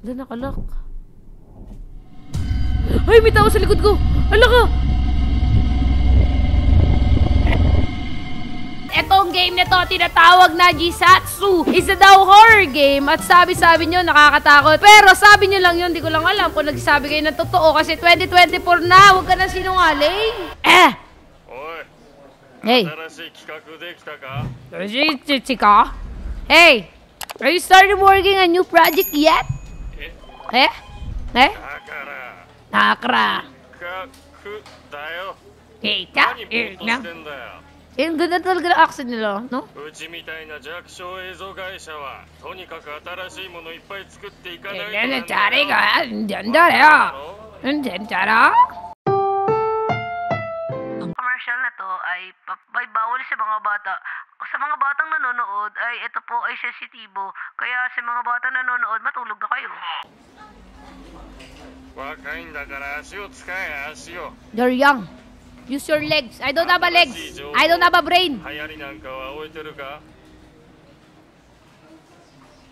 Doon nakalock. Ay, may tao sa likod ko! Ala ka! Itong game na to, tinatawag na Jisatsu. Isa daw horror game at sabi-sabi nyo nakakatakot. Pero sabi nyo lang yun, di ko lang alam kung nagsabi kayo ng totoo kasi 2024 na, huwag ka na sinungaling. Eh! Oy, hey! Hey! Have you started working on new project yet? え？え？だから。くだよ。えいた？えいな。え、どんなところアクセントの？うちみたいな弱小映像会社は、とにかく新しいものいっぱい作っていかないとなんだよ。誰が、なんだよ。なんだよ。commercial na to ay pa- may bawal sa mga bata. Sa mga batang nanonood ay ito po ay sensitibo. Kaya sa mga batang nanonood, matulog na kayo. 若いんだから足を使え足を You're young. Use your legs. I don't have a legs. I don't have a brain. 流行りなんかは置いてるか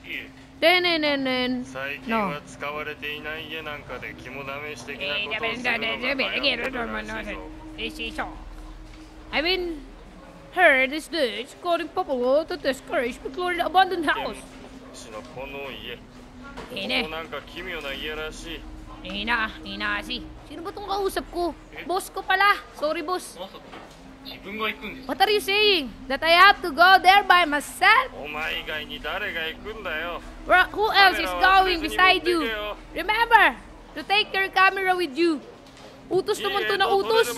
いえ Tenenenen. 最近 No. は使われていない家なんかで肝試し的な Eh, ことをするのが流行ってるらしいぞ I mean, heard is this calling popular to discourage people in abandoned でも house. 私のこの家いいねここなんか奇妙な家らしい Ina, Ina si. Sino ba itong kausap ko? Boss ko pala. Sorry, boss. まさか自分が行くんです What are you saying? That I have to go there by myself? お前以外に誰が行くんだよ Where, who else is going beside you? Remember to take your camera with you. Utos naman to na utos!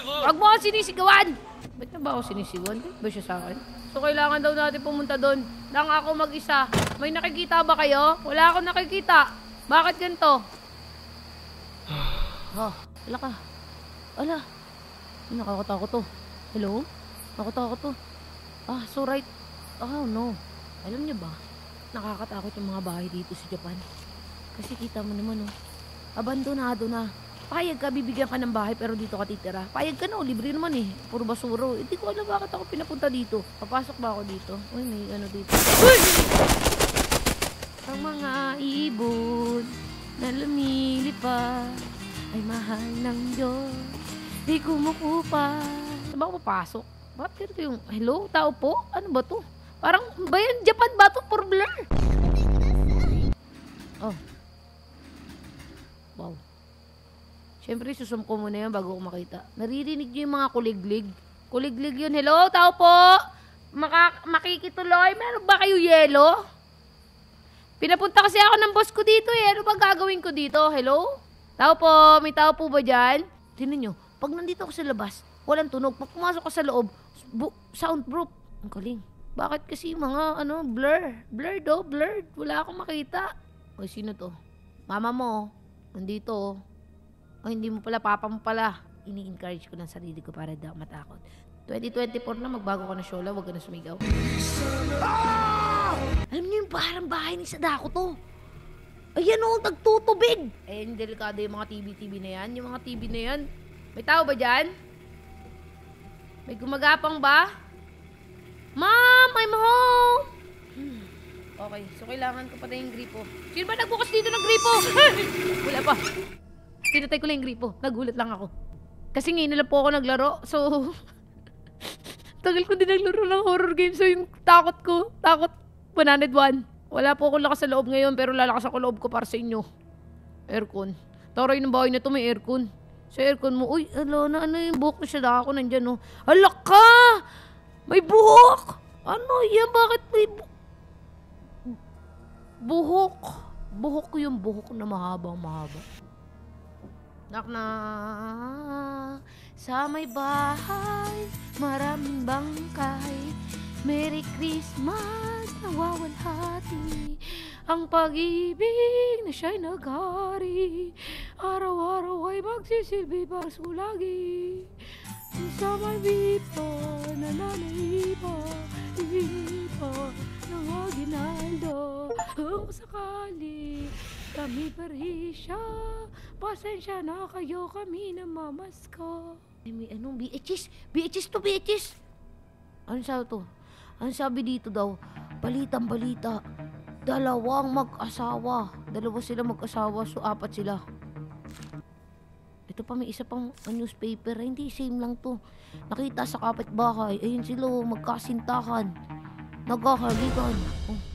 Huwag mo ako sinisigawan! Ba't na ba ako sinisigawan? Ba siya sa akin? So kailangan daw natin pumunta doon. Lang ako mag-isa. May nakikita ba kayo? Wala akong nakikita. Bakit ganito? oh, wala ka. Wala. Nakakatakot to. Hello? Nakakatakot to. Ah, so right. Oh no. Alam niyo ba? Nakakatakot yung mga bahay dito sa Japan. Kasi kita mo naman oh. Abandonado na. Payag ka, bibigyan ka ng bahay pero dito ka titira. Payag ka na, oh, libre naman eh. Puro basuro. Hindi ko alam bakit ako pinapunta dito. Papasok ba ako dito? Uy, may ano dito. Uy! Ang mga ibon na lumilipad ay mahal ng Diyos. Di kumukupa. Saan ba ako papasok? Bakit ganito yung, hello, tao po? Ano ba to? Parang, ba yan, Japan ba to? For? Oh. Wow. Siyempre, susum ko muna yan bago ko makita. Naririnig niyo yung mga kuliglig? Kuliglig yun. Hello, tao po? Maka makikituloy? Meron ba kayo yelo? Pinapunta kasi ako ng boss ko dito eh. Ano ba gagawin ko dito? Hello? Tao po? May tao po ba dyan? Tingnan nyo. Pag nandito ako sa labas, walang tunog. Pag pumasok ka sa loob, soundproof. Ang galing. Bakit kasi mga ano, blur? Blur do, blurred. Wala akong makita. O, sino to? Mama mo. Nandito. Oh. O, hindi mo pala, papa mo pala. Ini-encourage ko ng sarili ko para daw matakot. 2024 na, magbago ka na Shola, huwag ka na sumigaw. Alam niyo yung parang bahay ni Sadako to. Ayan o, nagtutubig. Eh, delikado yung mga TV-TV na yan. Yung mga TV na yan. May tao ba dyan? May gumagapang ba? Mom, I'm home! Hmm. Okay, so kailangan ko patay yung gripo. Sino ba nagbukas dito ng gripo? Wala pa. Tinatay ko lang yung gripo. Nagulat lang ako. Kasi ngayon na lang po ako naglaro. So, tagal ko din naglaro ng horror game. So, yung takot ko, takot 101. Wala po akong lakas sa loob ngayon, pero lalakas ako loob ko para sa inyo. Aircon. Taray ng bahay na to may aircon. Sa aircon mo, uy, alo na, ano yung buhok na siya na ako nandyan, oh. Hala ka! May buhok! Ano yan? Bakit may bu- buhok? Buhok ko yung buhok na mahabang na sa may bahay, maraming bangkay. Merry Christmas, nawawalhati. Ang pag-ibig na siya'y naghari. Araw-araw ay magsisilbi para sulagi. Sa may bipa, nananahipa, ipa ng aginaldo. Ang sakali, kami parisya. Pasensya na kayo, kami na mamasko. Ay, may anong BHS? BHS to BHS! Ano sabi to? Ano sabi dito daw? Balitang balita. Dalawang mag-asawa. Dalawa sila mag-asawa, so apat sila. Ito pa may isa pang newspaper. Ay, hindi, same lang to. Nakita sa kapitbahay. Ayun sila, magkasintahan. Nagkahalikan. Oh.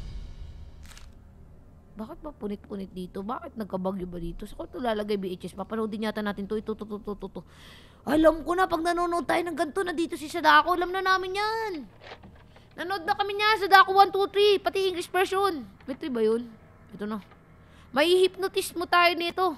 Bakit ba punit-punit dito? Bakit nagkabagyo ba dito? Sa ko ito lalagay VHS. Papanoodin yata natin to. Ito, to, to, to, to, to. Alam ko na, pag nanonood tayo ng ganito, nandito si Sadako. Alam na namin yan. Nanood na kami niya, Sadako 1, 2, 3. Pati English version. Ito ba yun? Ito na. May hypnotis mo tayo nito.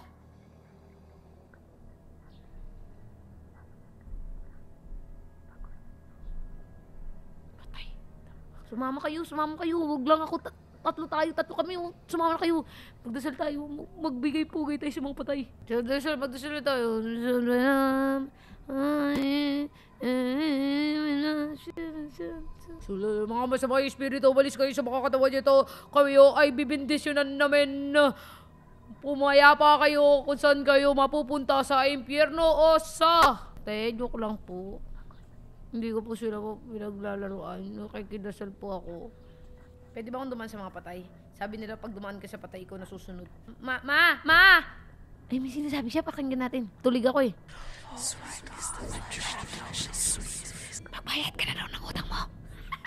Sumama kayo, sumama kayo. Huwag lang ako. Tat- tatlo tayo, tatlo kami. oh. Sumama na kayo. Magdasal tayo. Mag- Magbigay pugay tayo sa mga patay. Magdasal, magdasal na tayo. Sula, mga masamang espiritu, umalis kayo sa mga katawan nito. Kayo ay bibindisyonan namin. Pumaya pa kayo kung saan kayo mapupunta sa impyerno o sa... Te, joke lang po. Hindi ko po sila po pinaglalaroan. Nakikidasal po ako. Pwede ba akong dumaan sa mga patay? Sabi nila pag dumaan ka sa patay, ikaw nasusunod. Ma! Ma! Ma! Ay, may sinasabi siya. Pakinggan natin. Tulig ako eh. Magbayad ka na daw ng utang mo.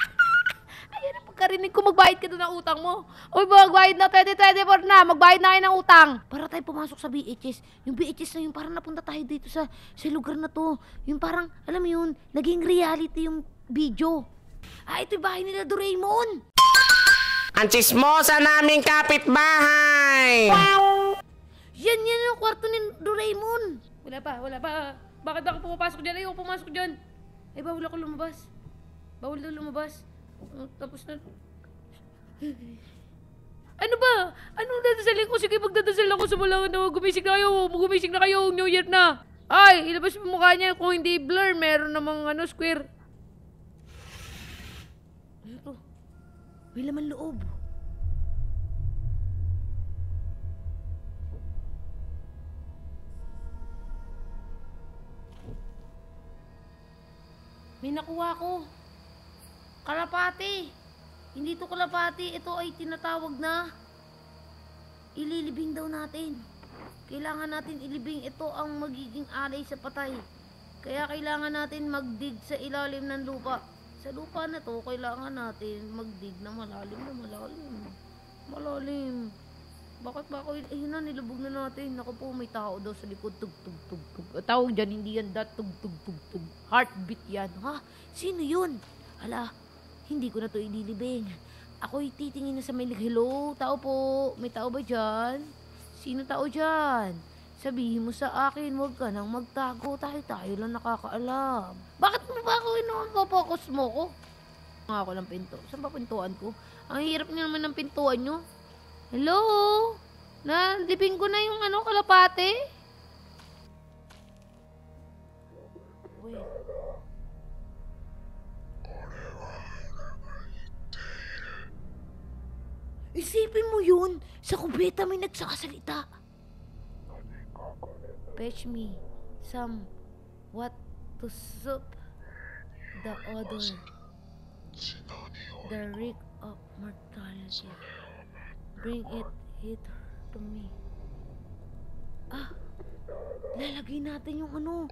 Ayun ang pagkarinig ko, magbayad ka daw ng utang mo. Uy, magbayad na 2024 na. Magbayad na kayo ng utang. Para tayo pumasok sa BHS. Yung BHS na yun, parang napunta tayo dito sa, sa lugar na to. Yung parang, alam mo yun, naging reality yung video. Ah, ito yung bahay nila Doraemon. Ang chismosa naming kapitbahay! Yan, yan yung kwarto ni Doraemon. Wala pa, wala pa. Bakit ako pumapasok dyan? Ayoko pumasok dyan. Ay, bawal ako lumabas. Bawal daw lumabas. Oh, tapos na... Ano ba? Anong dadasalin ko? Sige, magdadasal ako sa mga na gumising na kayo. Gumising na kayo. New Year na. Ay, ilabas mo mukha niya. Kung hindi blur, meron namang ano, square. Ano to? May laman loob. May nakuha ko. Kalapati. Hindi to kalapati. Ito ay tinatawag na ililibing daw natin. Kailangan natin ilibing. Ito ang magiging alay sa patay. Kaya kailangan natin magdig sa ilalim ng lupa. Sa lupa na to, kailangan natin magdig na malalim na malalim. Malalim. Bakit ba ako, ayun na, nilubog na natin. Naku po, may tao daw sa likod. Tug, tug, tug, tug. Tawag dyan, hindi yan dat, tug, tug, tug, tug. Heartbeat yan. Ha? Sino yun? Hala, hindi ko na to ililibing. Ako'y titingin na sa may Hello, tao po. May tao ba dyan? Sino tao dyan? Sabihin mo sa akin, huwag ka nang magtago. Tayo-tayo lang nakakaalam. Bakit mo ba ako inuwapokus mo ko? Nga ako ng pinto. Saan ba pintuan ko? Ang hirap niyo naman ng pintuan nyo. Hello? Nalibing ko na yung ano, kalapate. Wait. Isipin mo yun, sa kubeta may nagsasalita. Fetch me some what to soup the odor, the reek of mortality. Bring it hither to me. Ah, lalagay natin yung ano,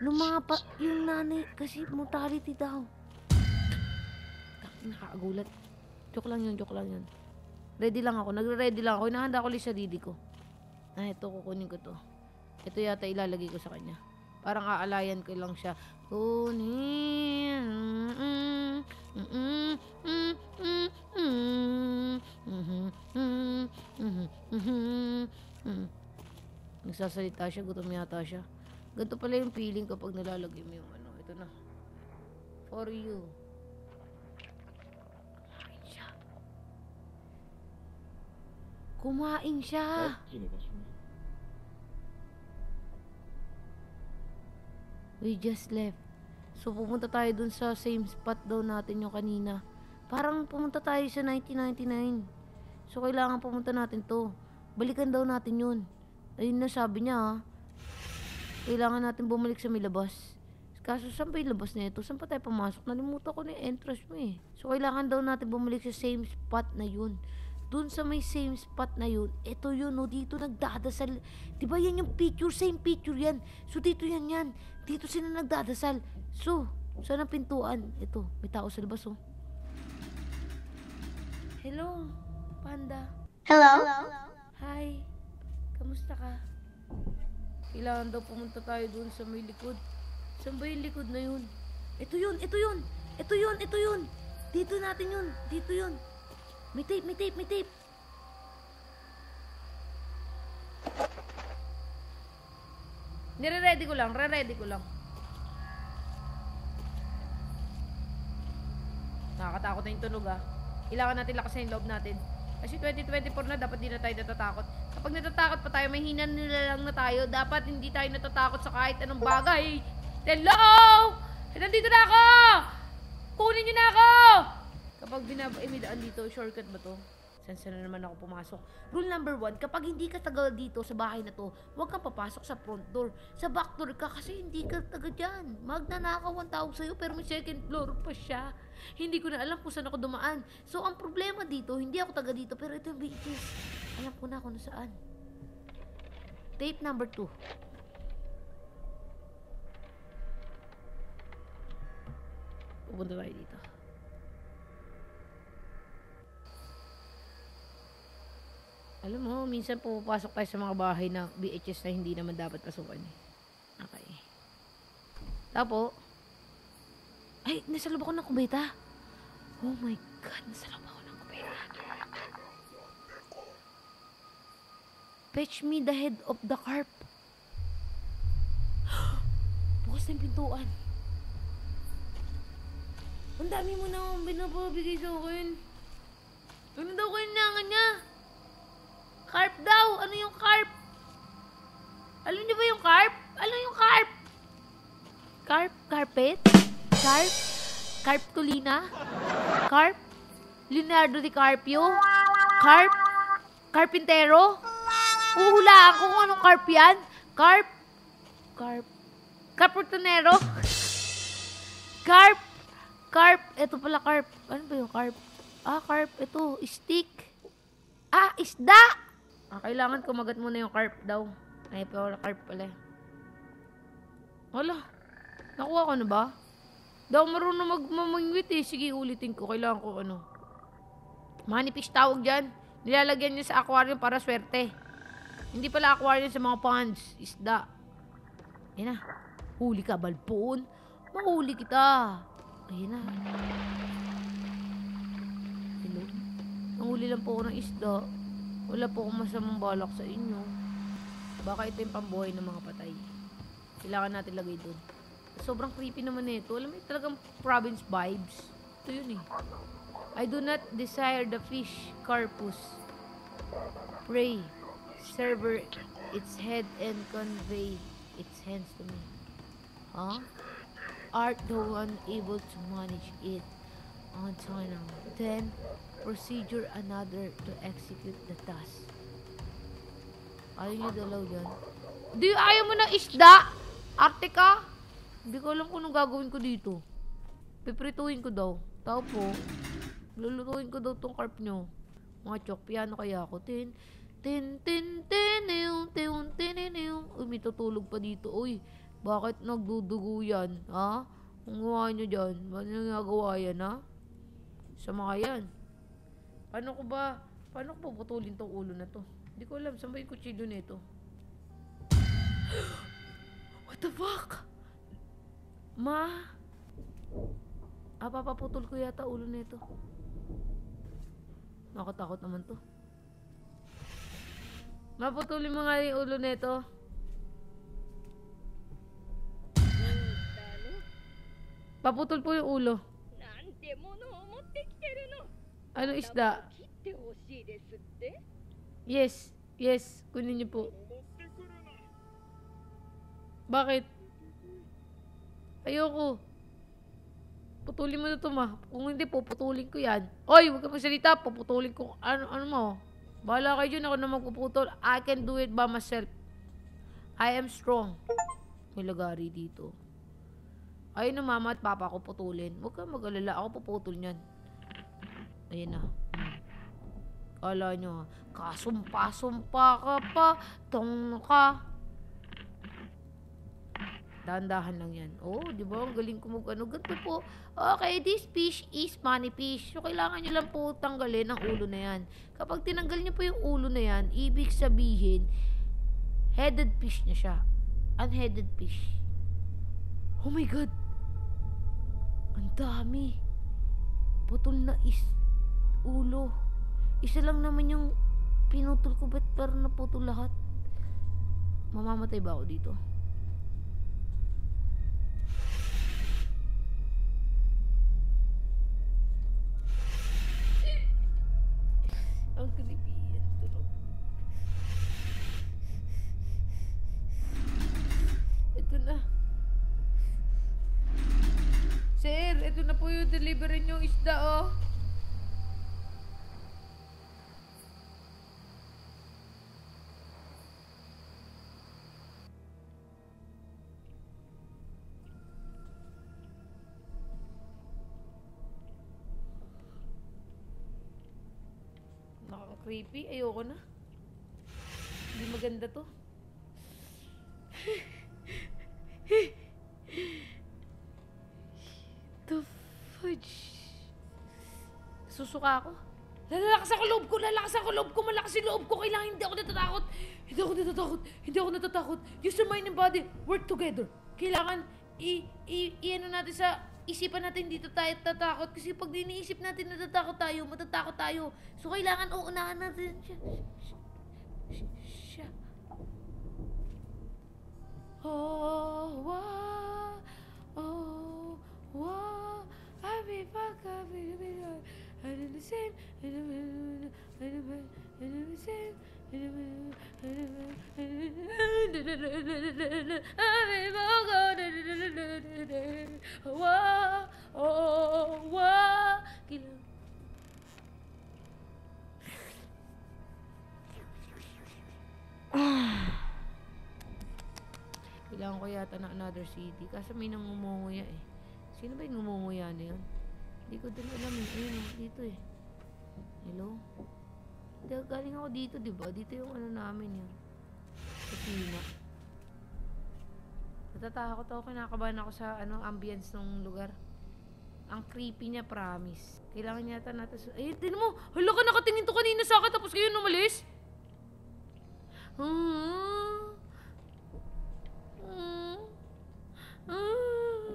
nung mga pa, yung nanay, kasi mortality daw. Nakakagulat. Joke lang yun, joke lang yun. Ready lang ako, nagre-ready lang ako. Inahanda ko ulit sa didi ko. Ah, ito, kukunin ko to. Ito yata ilalagay ko sa kanya. Parang aalayan ko lang siya. Kunin. Nagsasalita siya, gutom yata siya. Ganito pala yung feeling kapag nilalagay mo yung ano. Ito na. For you. Kumain siya. Kumain siya. We just left. So, pumunta tayo dun sa same spot daw natin yung kanina. Parang pumunta tayo sa 1999. So, kailangan pumunta natin to. Balikan daw natin yun. Ayun na sabi niya ha. Kailangan natin bumalik sa may labas. Kaso saan ba yung labas na ito? Saan pa tayo pumasok? Nalimutan ko na yung entrance mo eh. So kailangan daw natin bumalik sa same spot na yun. Doon sa may same spot na yun, ito yun, no, dito nagdadasal. Di ba yan yung picture? Same picture yan. So dito yan yan. Dito sila nagdadasal. So, saan ang pintuan? Ito, may tao sa labas, oh. Hello, Panda. Hello? Hi. Kamusta ka? Kailangan daw pumunta tayo doon sa may likod. Saan ba yung likod na yun? Ito yun, ito yun! Ito yun, ito yun! Dito natin yun, dito yun. May tape, may tape, may tape. Nire-ready ko lang, re-ready ko lang. Nakakatakot na yung tunog ah. Kailangan natin lakasin yung loob natin. Kasi 2024 na, dapat di na tayo natatakot. Kapag natatakot pa tayo, may hinan nila lang na tayo. Dapat hindi tayo natatakot sa kahit anong bagay. Hello! Nandito na ako! Kunin niyo na ako! Kapag binaba, eh, may daan dito, shortcut ba to? Saan saan na naman ako pumasok? Rule number one, kapag hindi ka tagal dito sa bahay na to, huwag kang papasok sa front door. Sa back door ka kasi hindi ka taga dyan. Magnanakaw ang tawag sa'yo pero may second floor pa siya. Hindi ko na alam kung saan ako dumaan. So, ang problema dito, hindi ako taga dito pero ito yung beaches. Alam ko na kung nasaan. Tape number two. Pupunta tayo dito. Alam mo, minsan pupasok tayo sa mga bahay na BHS na hindi naman dapat pasukan eh. Okay. Tapo. Ay, nasa loob ako ng kubeta. Oh my God, nasa loob ako ng kubeta. Fetch me the head of the carp. Bukas na yung pintuan. Ang dami mo na binababigay sa akin. Ano daw kailangan niya? Carp daw! Ano yung carp? Alam niyo ba yung carp? Ano yung carp? Carp? Carpet? Carp? Carp Tulina? Carp? Leonardo DiCarpio? Carp? Carpintero? Uhulaan ko kung anong carp yan. Carp? Carp? Carportonero? Carp? Carp? Ito pala carp. Ano ba yung carp? Ah, carp. Ito, stick. Ah, isda! Ah, kailangan kumagat muna yung carp daw. Ay, pala carp pala. eh. Wala. Nakuha ko na ba? Daw marunong magmamangwit eh. Sige, ulitin ko. Kailangan ko ano. Manipis tawag dyan. Nilalagyan niya sa aquarium para swerte. Hindi pala aquarium sa mga ponds. Isda. Ayun na. Huli ka, balpon. Mahuli kita. Ayun na. Hello? Nahuli lang po ako ng isda. Wala po akong masamang balak sa inyo. Baka ito yung pambuhay ng mga patay. Kailangan natin lagay doon. Sobrang creepy naman nito. Alam mo, talagang province vibes. Ito yun eh. I do not desire the fish carpus. Pray, server its head and convey its hands to me. Huh? Art thou unable to manage it on time? Then procedure another to execute the task. Ayaw niyo dalaw yan. Di ayaw mo ng isda? Arte ka? Hindi ko alam kung anong gagawin ko dito. Piprituhin ko daw. Tao po. Lulutuin ko daw tong carp nyo. Mga chok, piano kaya ako. Tin, tin, tin, tin, tin, tin, tin, tin, Uy, may tutulog pa dito. Uy, bakit nagdudugo yan? Ha? Ang gawa nyo dyan. Ba't nyo ginagawa yan, ha? Sa mga yan. Paano ko ba, paano ko puputulin tong ulo na to? Hindi ko alam, saan ba yung kutsilyo nito? What the fuck? Ma? Ah, papaputol ko yata ulo nito. Nakatakot naman to. Maputulin mo nga yung ulo nito. Paputol po yung ulo. Nante mo no. Ano isda? Yes. Yes. Kunin niyo po. Bakit? Ayoko. Putulin mo na ito, ma. Kung hindi po, putulin ko yan. Oy, huwag ka magsalita. Puputulin ko. Ano, ano mo? Bahala kayo dyan. Ako na magpuputol. I can do it by myself. I am strong. May lagari dito. Ayun na mama at papa ko putulin. Huwag kang mag-alala. Ako puputol niyan. Ayun na. Kala nyo, kasumpa-sumpa ka pa. Tong ka. Dahan-dahan lang yan. Oh, di ba? Ang galing ko mag ano. Ganito po. Okay, this fish is money fish. So, kailangan nyo lang po tanggalin ang ulo na yan. Kapag tinanggal nyo po yung ulo na yan, ibig sabihin, headed fish na siya. Unheaded fish. Oh my God! Ang dami. Putol na is ulo. Isa lang naman yung pinutol ko. Ba't parang naputol lahat? Mamamatay ba ako dito? Ang creepy yan. Tunog. Ito na. Sir, ito na po yung delivery niyong isda, oh. Nakaka-creepy. Ayoko na. Hindi maganda to. The fudge. Susuka ako. Lalakas ako loob ko, lalakas ako loob ko, malakas yung loob ko. Kailangan hindi ako natatakot. Hindi ako natatakot. Hindi ako natatakot. Use your mind and body. Work together. Kailangan i, i, i ano natin sa isipan natin dito tayo tatakot. Kasi pag diniisip natin natatakot tayo, matatakot tayo. So kailangan uunahan natin siya. Siya. Oh, wow. Oh, wow. I be fuck up, I be I do the same, I do I do I do the same, Wow, oh, wow. Kailangan Kailangan ko yata na another city. Kasi may nangumunguya eh. Sino ba yung ngumunguya na yun? Hindi ko din alam eh. Ayun oh, dito eh. Hello? Hindi, galing ako dito, di ba? Dito yung ano namin yun. Kusina. Natatakot ako, kinakabahan ako sa ano, ambience ng lugar. Ang creepy niya, promise. Kailangan yata natin... Ay, tinan mo! Hala ka, nakatingin to kanina sa akin, tapos kayo umalis? Hmm. Hmm.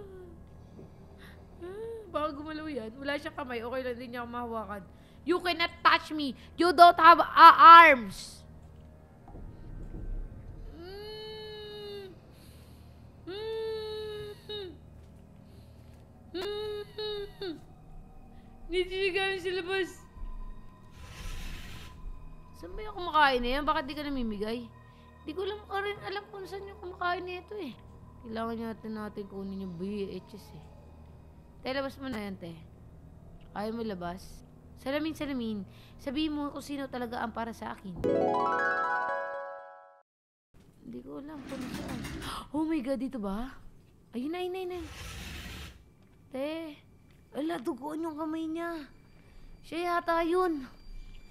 Baka gumalaw yan. Wala siyang kamay. Okay lang, hindi niya ako mahawakan. You cannot touch me. You don't have uh, arms. Nititigalan sa labas. Saan ba yung kumakain na yan? Bakit di ka namimigay? Di ko lang ka rin alam kung saan yung kumakain na ito eh. Kailangan natin natin kunin yung VHS eh. Te, labas mo na yan, te. Kaya mo labas? Salamin, salamin. Sabihin mo kung sino talaga ang para sa akin. Hindi ko alam kung saan. Oh my God, dito ba? Ayun na, ayun na, ayun na. Te, ala, duguan yung kamay niya. Siya yata yun.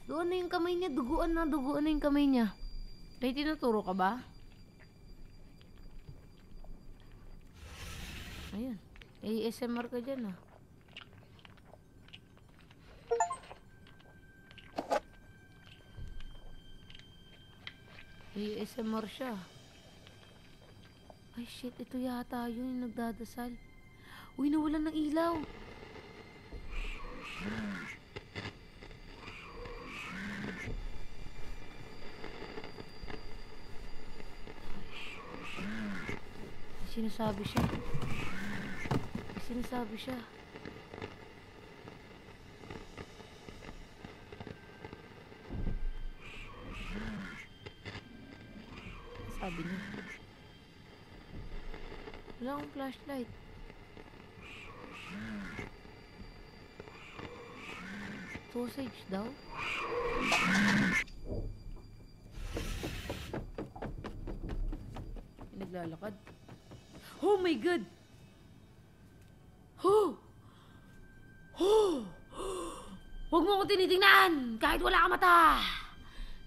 Doon na yung kamay niya, duguan na, duguan na yung kamay niya. May tinuturo ka ba? Ayun. ASMR ka dyan ah. ASMR siya. Ay shit, ito yata yun yung nagdadasal. Uy, nawalan ng ilaw. May sinasabi siya. May sinasabi siya. Sabi niya. Wala akong flashlight. Sausage daw? Naglalakad. Oh my God! Huwag mo akong tinitingnan kahit wala ka mata.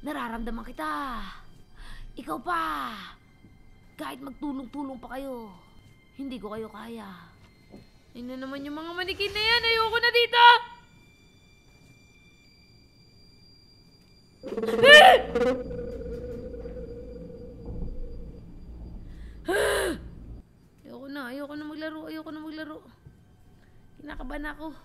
Nararamdaman kita. Ikaw pa. Kahit magtulong-tulong pa kayo, hindi ko kayo kaya. Na naman yung mga manikin na yan. Ayoko na dito. Kinakabahan ako.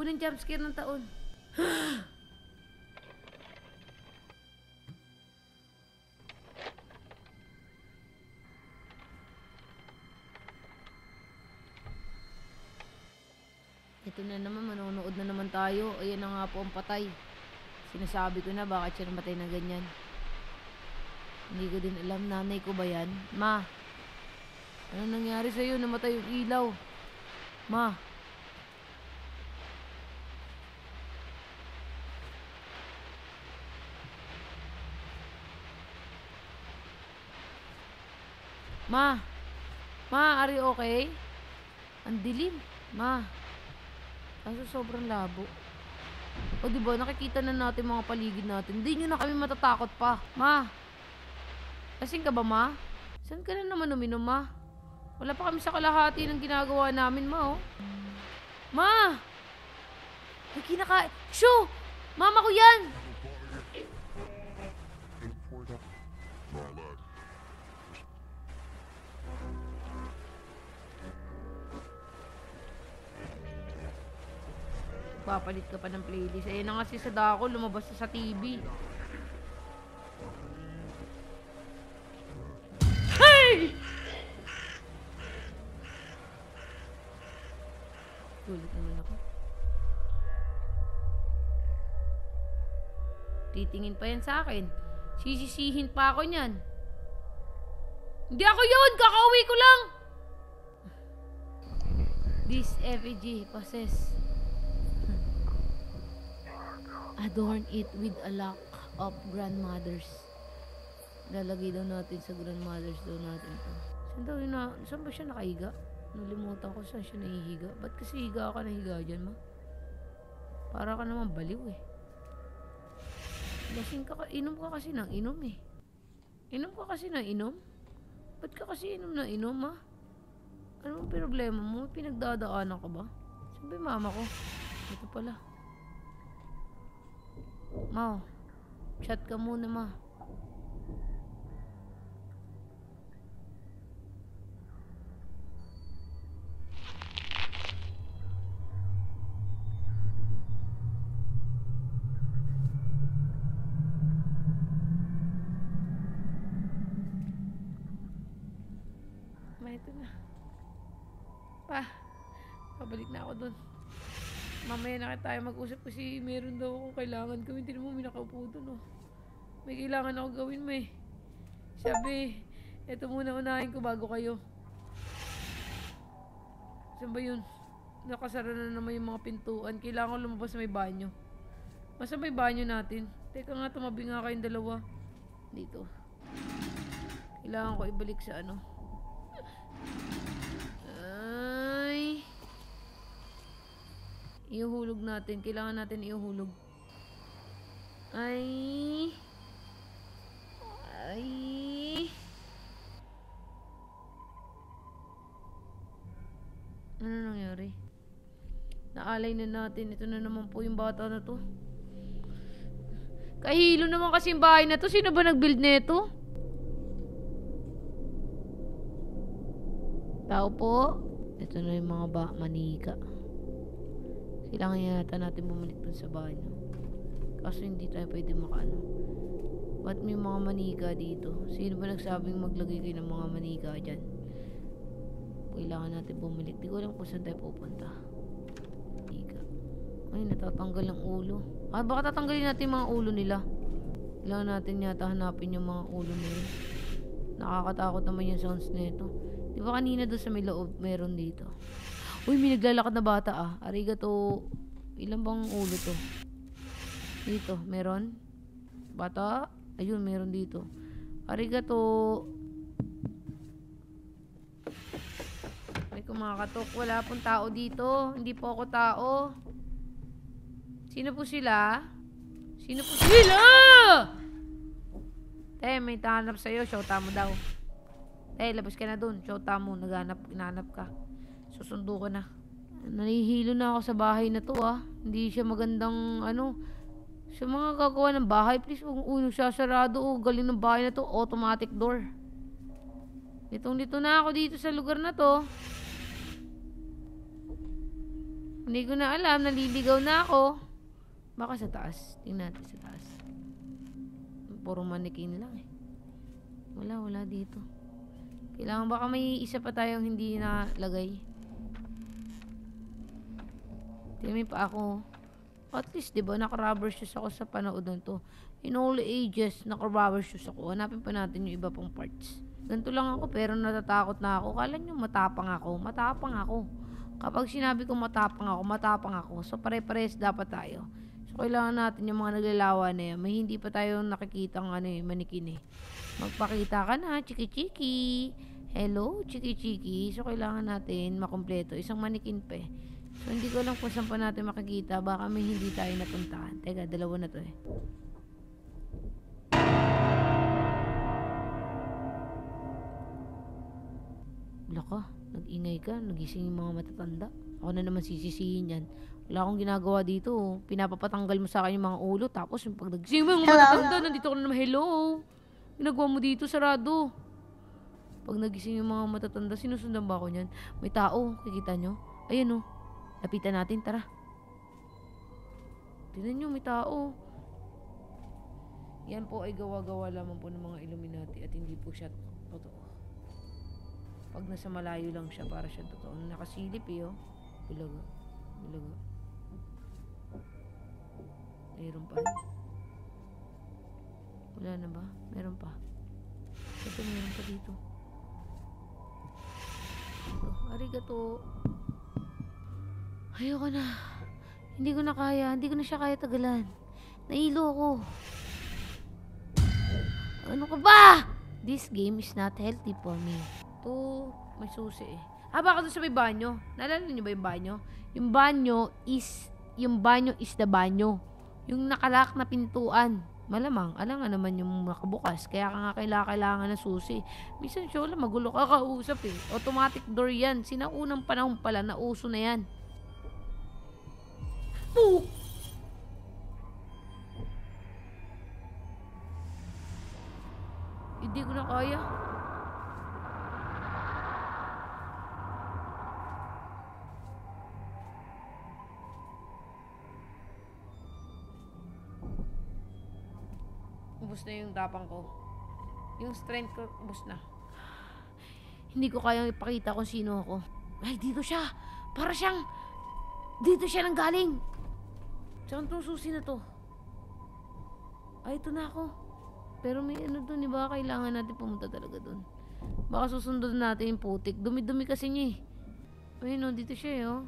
Unang jumpscare ng taon. Ito na naman, manonood na naman tayo. Ayan na nga po ang patay. Sinasabi ko na bakit siya namatay na ganyan. Hindi ko din alam, nanay ko ba yan? Ma, ano nangyari sa'yo? Namatay yung ilaw. Ma, Ma, ma, are you okay? Ang dilim, ma. Kaso sobrang labo. O di ba nakikita na natin mga paligid natin. Hindi nyo na kami matatakot pa. Ma, lasing ka ba ma? Saan ka na naman uminom ma? Wala pa kami sa kalahati ng ginagawa namin ma oh. Ma! May kinaka... Shoo! Mama ko yan! Papalit ka pa ng playlist. Ayun na nga si Sadako, lumabas sa TV. Hey! Gulit naman ako. Titingin pa yan sa akin. Sisisihin pa ako niyan. Hindi ako yun! Kakauwi ko lang! This effigy possess adorn it with a lock of grandmothers. Lalagay daw natin sa grandmothers daw natin to. Saan daw yun na, saan ba siya nakahiga? Nalimutan ko saan siya nahihiga. Ba't kasi higa ka na higa dyan, ma? Para ka naman baliw eh. Lasing ka, inom ka kasi ng inom eh. Inom ka kasi ng inom? Ba't ka kasi inom na inom, ma? Ano problema mo? Pinagdadaanan ka ba? Yung mama ko? Ito pala. Ma, chat ka muna, ma ito na. Pa, pabalik na ako doon. Na tayo mag-usap kasi meron daw akong kailangan gawin. Tinan mo, may nakaupo doon, oh. May kailangan ako gawin eh. Sabi, eto muna unahin ko bago kayo. Saan ba yun? Nakasara na naman yung mga pintuan. Kailangan ko lumabas sa may banyo. Masa may banyo natin? Teka nga, tumabi nga kayong dalawa. Dito. Kailangan ko ibalik sa ano. Ay. Iuhulog natin. Kailangan natin iuhulog. Ay. Ay. Ano nangyari? Naalay na natin. Ito na naman po yung bata na to. Kahilo naman kasi yung bahay na to. Sino ba nag-build nito? Tao po. Ito na yung mga ba manika. Kailangan yata natin bumalik dun sa banyo. Kaso hindi tayo pwede makaano. Ba't may mga manika dito? Sino ba nagsabing maglagay kayo ng mga manika dyan? Kailangan natin bumalik. Di ko alam kung saan tayo pupunta. Manika. Ay, natatanggal ang ulo. Ah, baka tatanggalin natin mga ulo nila. Kailangan natin yata hanapin yung mga ulo nila. Nakakatakot naman yung sounds nito. Di ba kanina doon sa may loob, meron dito. Uy, may naglalakad na bata ah. Arigato. Ilan bang ulo to? Dito, meron? Bata? Ayun, meron dito. Arigato. May kumakatok. Wala pong tao dito. Hindi po ako tao. Sino po sila? Sino po sila? Te, may tahanap sa'yo. Showta mo daw. Te, labas ka na dun. Showta mo. Naghanap, inahanap ka. Susundo ko na. Nahihilo na ako sa bahay na to ah. Hindi siya magandang ano. Sa mga gagawa ng bahay, please huwag uy, nagsasarado. Oh, galing ng bahay na to. Automatic door. Litong lito na ako dito sa lugar na to. Hindi ko na alam. Naliligaw na ako. Baka sa taas. Tingnan natin sa taas. Puro manikin lang eh. Wala, wala dito. Kailangan baka may isa pa tayong hindi nalagay. Tingnan pa ako. At least, di ba, naka-rubber shoes ako sa panood ng to. In all ages, naka-rubber shoes ako. Hanapin pa natin yung iba pang parts. Ganito lang ako, pero natatakot na ako. Kala nyo matapang ako. Matapang ako. Kapag sinabi ko matapang ako, matapang ako. So, pare-pares dapat tayo. So, kailangan natin yung mga naglalawa na yan. May hindi pa tayo nakikita ng ano eh, manikin eh. Magpakita ka na, chiki-chiki. Hello, chiki-chiki. So, kailangan natin makumpleto. Isang manikin pa eh. So, hindi ko lang kung saan pa natin makikita. Baka may hindi tayo napuntahan. Teka, dalawa na to eh. Wala ka. Nag-ingay ka. Nagising yung mga matatanda. Ako na naman sisisihin yan. Wala akong ginagawa dito. oh. Pinapapatanggal mo sa akin yung mga ulo. Tapos yung pag nagising mo yung mga matatanda, nandito ka na naman. Hello. Ginagawa mo dito, sarado. Pag nagising yung mga matatanda, sinusundan ba ako niyan? May tao. Kikita nyo? Ayan oh. Lapitan natin, tara. Tingnan nyo, may tao. Yan po ay gawa-gawa lamang po ng mga Illuminati at hindi po siya totoo. Pag nasa malayo lang siya, para siya totoo. Nakasilip eh, oh. Bulaga. Bulaga. Mayroon pa. Wala na ba? Meron pa. Ito, meron pa dito. Ito. Arigato. Ayoko na. Hindi ko na kaya. Hindi ko na siya kaya tagalan. Nailo ako. Ano ka ba? This game is not healthy for me. To, may susi eh. Ah, baka doon sa may banyo. Naalala niyo ba yung banyo? Yung banyo is, yung banyo is the banyo. Yung nakalak na pintuan. Malamang, alam nga naman yung nakabukas. Kaya ka nga kailangan, kailangan ng susi. Minsan, Shola, magulo ka kausap eh. Automatic door yan. Sinaunang panahon pala na uso na yan. Puk! Hindi ko na kaya. Ubus na yung tapang ko. Yung strength ko, ubus na. Hindi ko kayang ipakita kung sino ako. Ay, dito siya! Para siyang... Dito siya nang galing! Saan tong susi na to? Ay, ito na ako. Pero may ano dun, di ba? Kailangan natin pumunta talaga dun. Baka susunod natin yung putik. Dumi-dumi kasi niya eh. Ayun o, dito siya eh, oh.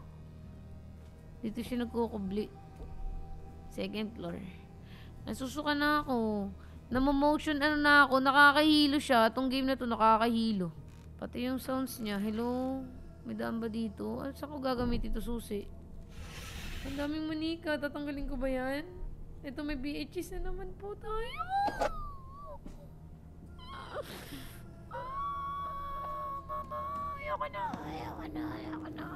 Dito siya nagkukubli. Second floor. Nasusuka na ako. Namamotion ano na ako. Nakakahilo siya. Itong game na to nakakahilo. Pati yung sounds niya. Hello? May daan dito? Ano saan ko gagamitin ito susi? Ang daming manika. Tatanggalin ko ba yan? Ito may VHS na naman po tayo. Ayoko na. Ayoko na. Ayoko na.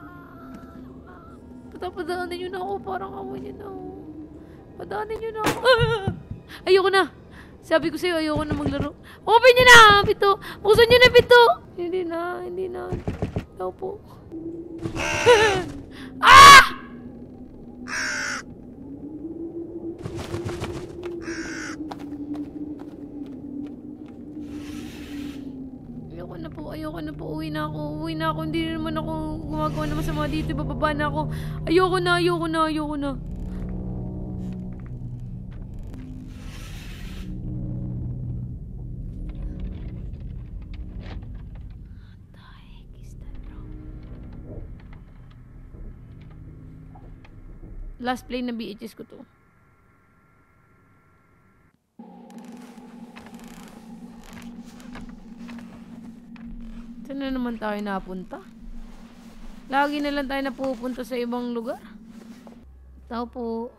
Patapadaanin nyo na ako. Parang awan nyo na. Padaanin nyo na ako. Ah! Ayoko na. Sabi ko sa'yo, ayoko na maglaro. Open nyo na! Pito! Buksan nyo na pito! Hindi na, hindi na. Daw po. ah! Ayoko na po, ayoko na po. Uwi na ako, uwi na ako. Hindi naman ako gumagawa naman sa mga dito. Bababa na ako. Ayoko na, ayoko na, ayoko na. Last play na VHS ko to. Saan na naman tayo napunta? Lagi na lang tayo napupunta sa ibang lugar. Tao po,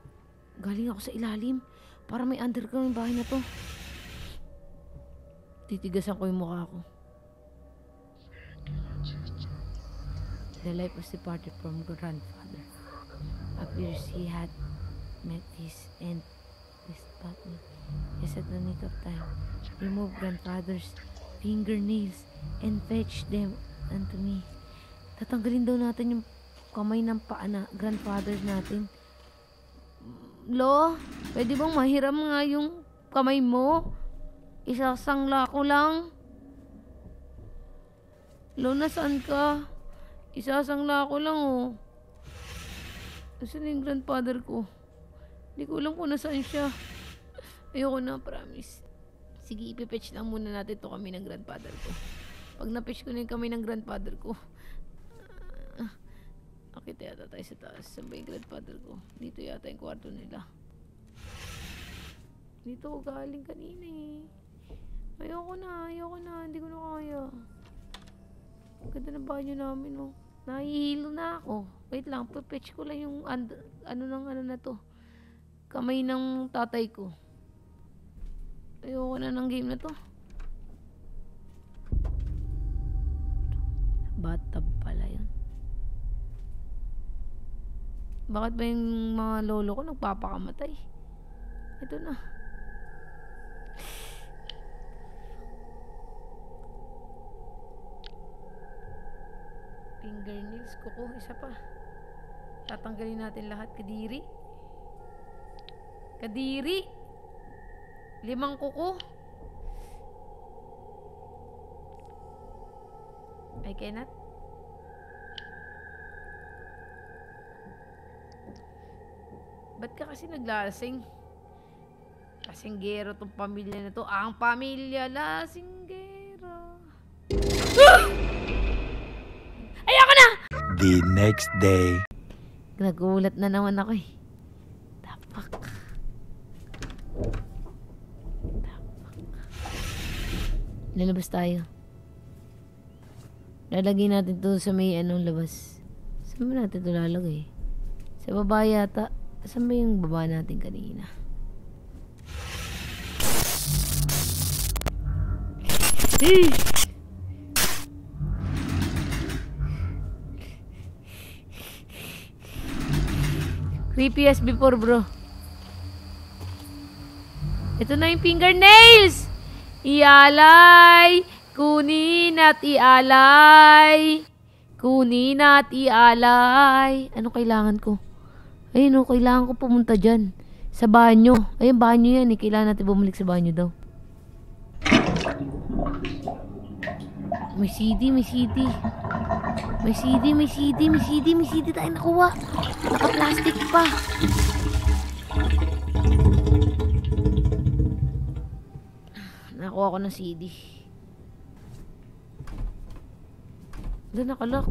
galing ako sa ilalim. Para may underground yung bahay na to. Titigasan ko yung mukha ko. The life was departed from grandfather. Appears he had met his end. Partner. Yes, at the nick of time. Remove grandfather's fingernails and fetch them unto me. Tatanggalin daw natin yung kamay ng paa na grandfather natin. Lo, pwede bang mahiram nga yung kamay mo? Isasangla ko lang. Lo, nasaan ka? Isasangla ko lang, oh. Nasaan yung grandfather ko? Hindi ko alam kung nasaan siya. Ayoko na, promise. Sige, ipipetch lang muna natin to kami ng grandfather ko. Pag napetch ko na yung kami ng grandfather ko, ah, akit yata tayo sa taas. Saan ba yung grandfather ko? Dito yata yung kwarto nila. Dito ako galing kanina eh. Ayoko na, ayoko na. Hindi ko na kaya. Ganda ng banyo namin, oh. Nahihilo na ako. Wait lang, pipetch ko lang yung and- ano ng ano na to. Kamay ng tatay ko. Ayoko na ng game na to. Bathtub pala yun. Bakit ba yung mga lolo ko nagpapakamatay? Ito na. Fingernails ko ko. Isa pa. Tatanggalin natin lahat. Kadiri. Kadiri. Limang kuko. I cannot. Ba't ka kasi naglasing? Lasinggero tong pamilya na to. Ang pamilya lasinggero. Na! The next day. Nagulat na naman ako eh. Tapak. Tapak. Lalabas tayo. Lalagay natin to sa may anong labas. Saan ba natin to lalagay? Sa baba yata. Saan ba yung baba natin kanina? Eh! Creepy as before, bro. Ito na yung fingernails! Ialay! Kunin at ialay! Kunin at ialay! Ano kailangan ko? Ayun o, kailangan ko pumunta dyan. Sa banyo. Ayun, banyo yan eh. Kailangan natin bumalik sa banyo daw. May CD, may CD. May CD, may CD, may CD, may CD tayo nakuha. Naka-plastic pa. Nakuha ko ng CD. Doon nakalock.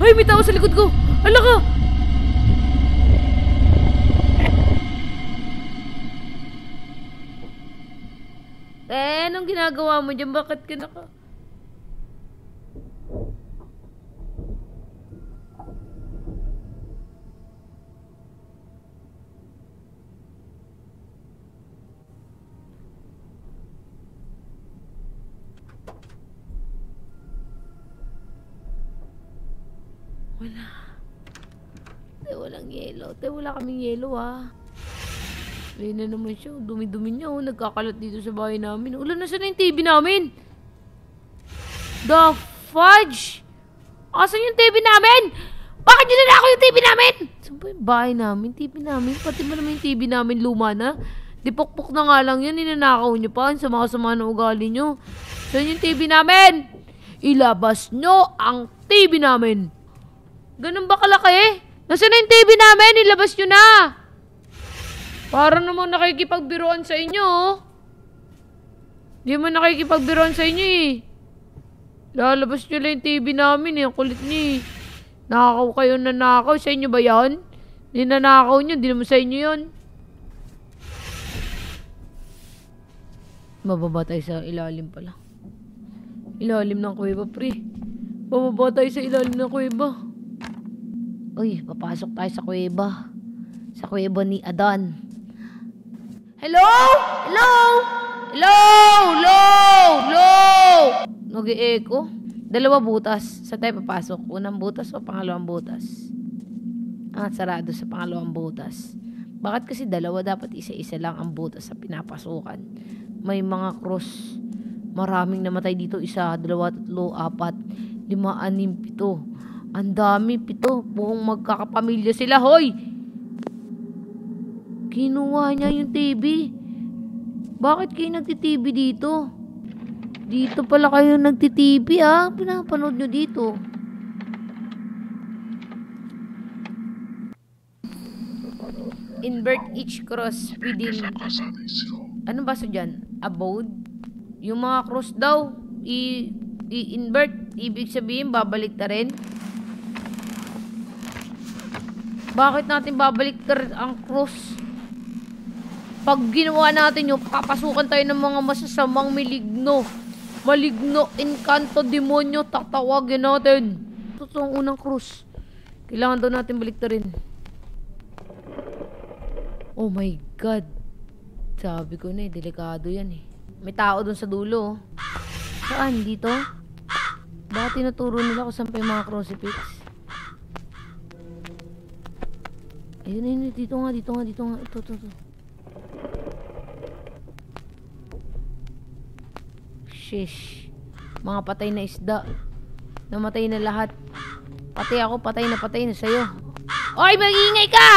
Ay, may tao sa likod ko! Hala ka! Eh, anong ginagawa mo dyan? Bakit ka naka... Wala. Te, walang yelo. Te, wala kaming yelo, ah. Ayun na naman siya. Dumi-dumi niya, oh. Nagkakalat dito sa bahay namin. Ulan na siya na yung TV namin. The fudge! Asan yung TV namin? Bakit nyo na ako yung TV namin? Saan ba yung bahay namin? TV namin? Pati ba naman yung TV namin luma na? Dipokpok na nga lang yan. Ninanakaw nyo pa. Ang sama-sama na ugali nyo. Saan yung TV namin? Ilabas nyo ang TV namin. Ganun ba kalaki? Nasaan na yung TV namin? Ilabas nyo na! Para namang nakikipagbiruan sa inyo, oh. Di mo nakikipagbiruan sa inyo, eh. Lalabas nyo lang TV namin, eh. Kulit nyo, eh. Nakakaw kayo na nakaw. Sa inyo ba yan? Ninanakaw nyo, di naman sa inyo yun. Mababa tayo sa ilalim pala. Ilalim ng kuweba, pre. Bababa tayo sa ilalim ng kuweba. Uy, papasok tayo sa kuweba. Sa kuweba ni Adan. Hello? Hello? Hello? Hello? Hello? Nag-e-echo. Dalawa butas. Sa tayo papasok? Unang butas o pangalawang butas? Ah, sarado sa pangalawang butas. Bakit kasi dalawa dapat isa-isa lang ang butas sa pinapasukan? May mga cross. Maraming namatay dito. Isa, dalawa, tatlo, apat, lima, anim, pito. Ang dami, pito. Buong magkakapamilya sila, hoy! Kinuha niya yung TV. Bakit kayo nagti-TV dito? Dito pala kayo nagti-TV, ah. Pinapanood nyo dito. Invert each cross within... Anong baso dyan? Abode? Yung mga cross daw, i-invert. Ibig sabihin, babalik ta rin. Bakit natin babalik ang cross? Pag ginawa natin yung papasukan tayo ng mga masasamang miligno. Maligno, encanto, demonyo, tatawagin natin. Ito ang unang cross. Kailangan daw natin balik rin. Oh my God. Sabi ko na eh, delikado yan eh. May tao dun sa dulo. oh. Saan? Dito? Bakit tinuturo nila kung saan mga crucifix? Ayun, ayun, dito nga, dito nga, dito nga. Ito, ito, ito. Shish. Mga patay na isda. Namatay na lahat. Pati ako, patay na patay na sa'yo. Oy, mag-ingay ka!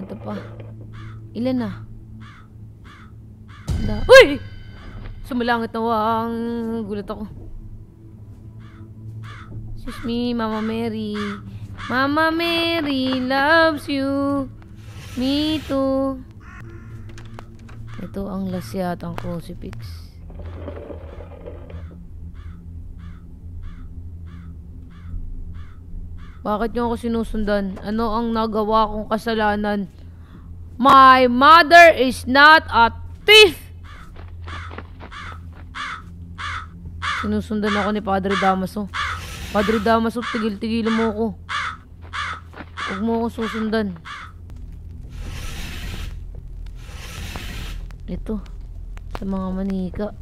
Ito pa. Ilan na? Da Uy! Sumalangit na wang. Gulat ako. Excuse me, Mama Mary. Mama Mary loves you. Me too. Ito ang last yata ang crucifix. Bakit niyo ako sinusundan? Ano ang nagawa kong kasalanan? My mother is not a thief! Sinusundan ako ni Padre Damaso. Padre Damaso, tigil-tigil mo ako. Huwag mo ako susundan. Ito. Sa mga manika.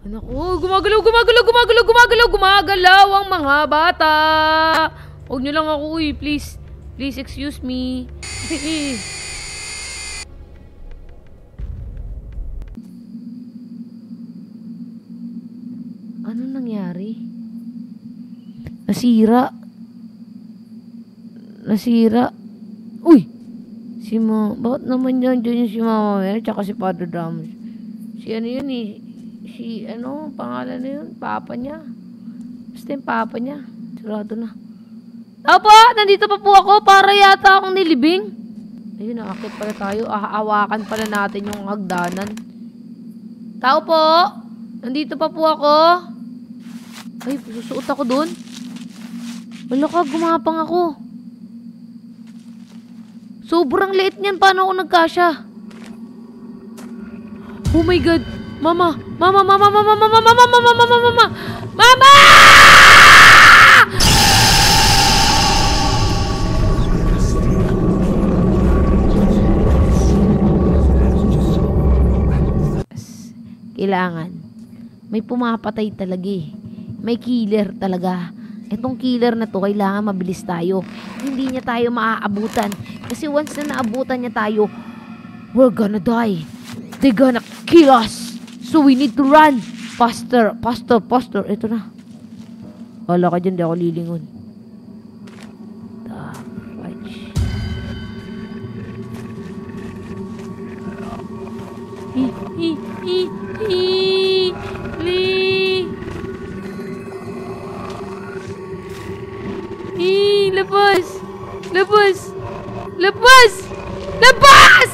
Anak ko, gumagalaw, gumagalaw, gumagalaw, gumagalaw, gumagalaw ang mga bata. Huwag niyo lang ako, uy, please. Please excuse me. ano nangyari? Nasira. Nasira. Uy! Si Ma... Bakit naman yan dyan yung si Mama Mary tsaka si Father Damos? Si ano yun eh? Si ano? Pangalan na yun? Papa niya. Basta yung papa niya. Sarado na. Opo! Nandito pa po ako para yata akong nilibing. Ayun, nakakit pala tayo. Aawakan pala natin yung hagdanan. Tao po! Nandito pa po ako. Ay, susuot ako dun. Wala ka, gumapang ako. Sobrang liit niyan. Paano ako nagkasya? Oh my God! Mama! Mama! Mama! Mama! Mama! Mama! Mama! Mama! Mama! Mama! Kailangan. May pumapatay talaga eh. May killer talaga. Itong killer na to, kailangan mabilis tayo. Hindi niya tayo maaabutan. Kasi once na naabutan niya tayo, we're gonna die. They're gonna kill us. So we need to run. Faster, faster, faster. Ito na. Wala ka dyan, di ako lilingon. Ah. Hi, hi, hi. Hi, labas! Labas! Lepas! Lepas!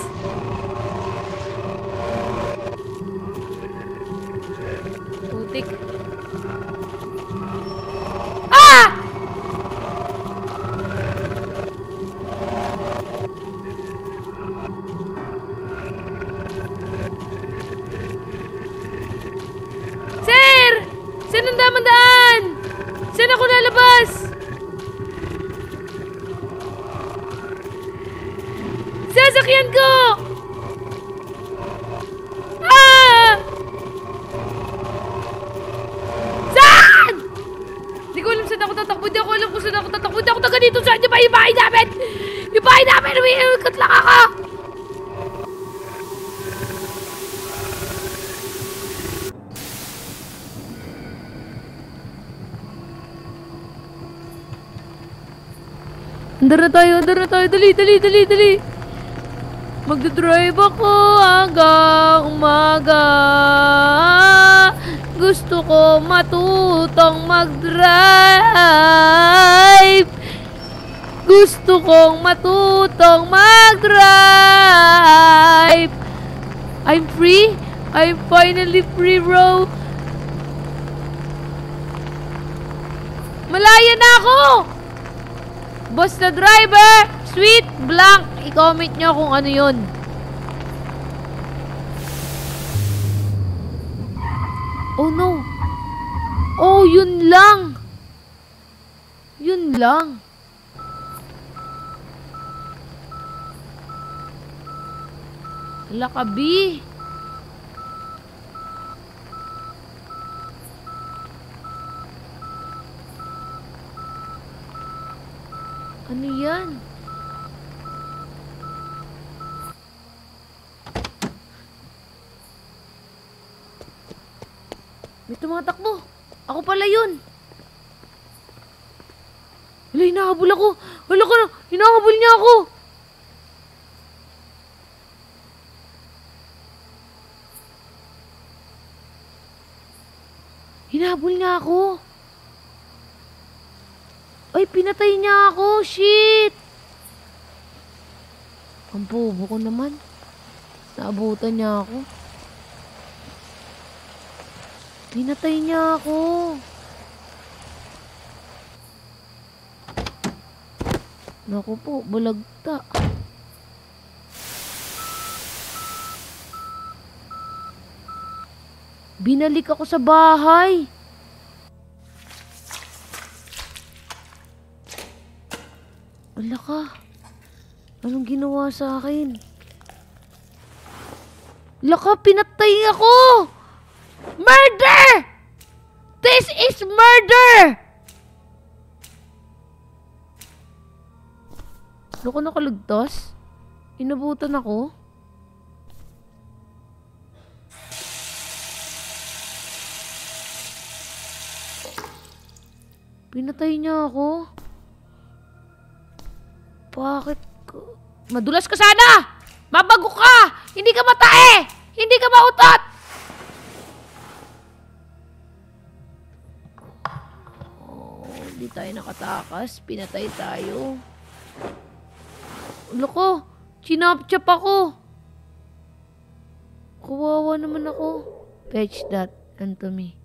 Dali, dali, dali, dali. Magdadrive ako hanggang umaga. Gusto ko matutong mag-drive. Gusto kong matutong mag-drive. I'm free. I'm finally free, bro. Malaya na ako! Boss na driver, sweet, blank. I-comment nyo kung ano yun. Oh no. Oh, yun lang. Yun lang. Lakabi. Ano yan? May tumatakbo. Ako pala yun. Hala, hinahabol ako. Hala ka na, hinahabol niya ako. Hinahabol niya ako. Ay, pinatay niya ako. Shit! Ang bobo ko naman. Naabutan niya ako. Pinatay niya ako. Naku po, bulagta. Binalik ako sa bahay. Wala ka. Anong ginawa sa akin? Wala ka, pinatay ako! Murder! This is murder! Ano ko nakalugtos? Inabutan ako? Pinatay niya ako? Bakit? Madulas ka sana! Mabago ka! Hindi ka matae! Hindi ka mautot! Hindi tayo nakatakas. Pinatay tayo. Ulo ko! Chinapchap ako! Kawawa naman ako. Fetch that unto me.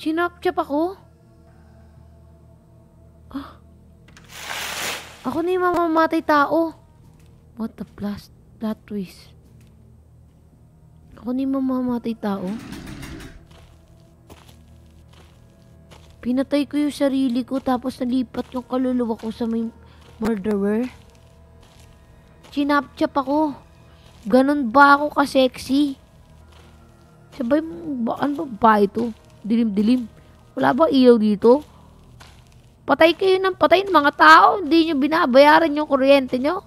Chinapchap ako? Ah. Ako na yung mamamatay tao. What the blast? That twist. Ako na yung mamamatay tao. Pinatay ko yung sarili ko tapos nalipat yung kaluluwa ko sa may murderer. Chinapchap ako. Ganon ba ako ka-sexy? Sabay, ba, ano ba ba ito? Dilim-dilim. Wala ba ilaw dito? Patay kayo ng patay ng mga tao. Hindi nyo binabayaran yung kuryente nyo.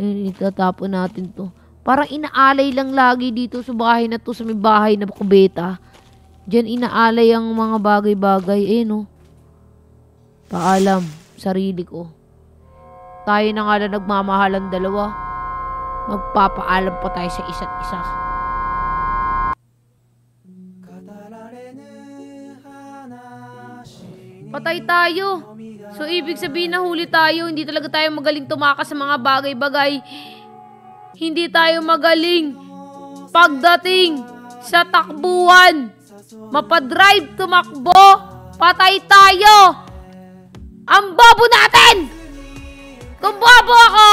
Eh, itatapon natin to. Parang inaalay lang lagi dito sa bahay na to, sa may bahay na kubeta. Diyan inaalay ang mga bagay-bagay. Eh, no? Paalam. Sarili ko. Tayo na nga lang nagmamahalan dalawa. Magpapaalam pa tayo sa isa't isa. Patay tayo. So, ibig sabihin na huli tayo. Hindi talaga tayo magaling tumakas sa mga bagay-bagay. Hindi tayo magaling pagdating sa takbuhan. Mapadrive tumakbo. Patay tayo. Ang bobo natin! Kung bobo ako,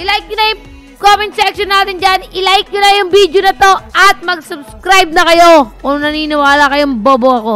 ilike nyo na yung comment section natin dyan. Ilike nyo na yung video na to at mag-subscribe na kayo kung naniniwala kayong bobo ako.